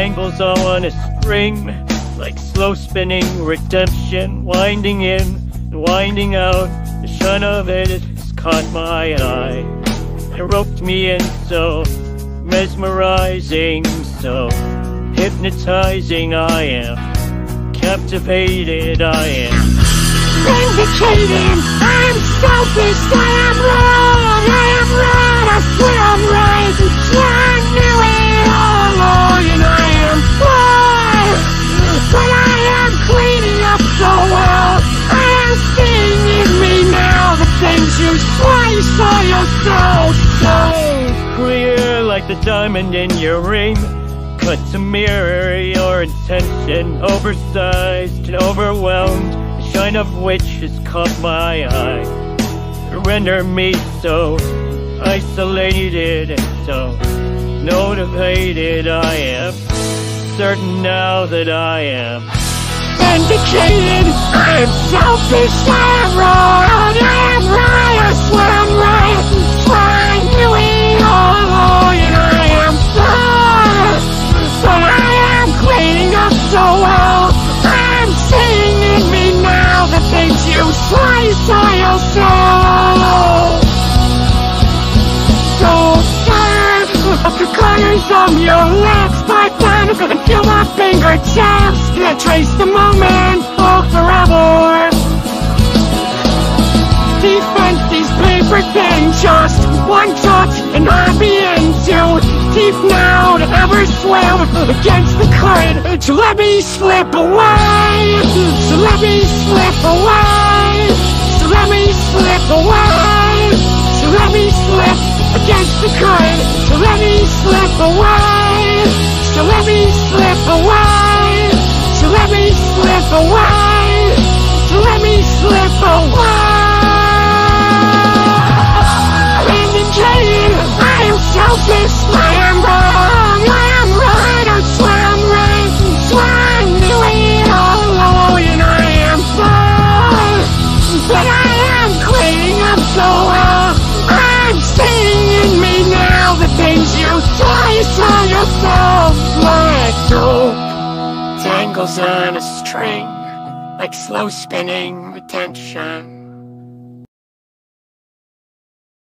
tangles on a string, like slow spinning redemption, winding in and winding out. The shine of it has caught my eye. It roped me in so mesmerizing, so hypnotizing. I am captivated. I am vindicated. I'm selfish. Twice saw yourself. So clear like the diamond in your ring. Cut to mirror your intention, oversized and overwhelmed The shine of which has caught my eye. Render me so isolated and so motivated. I am certain now that I am vindicated. I am selfish. I slice on yourself. So turn up the corners of your lips, but then I'm gonna feel my fingertips. Gonna trace the moment for forever. Defense these paper things, just one touch and I'll be in too deep now to ever swim against the current. So let me slip away. So let me slip away. Let me slip let me slip against the current. So let me slip away. I'm me now the things you. Tangles on a string, like slow spinning retention.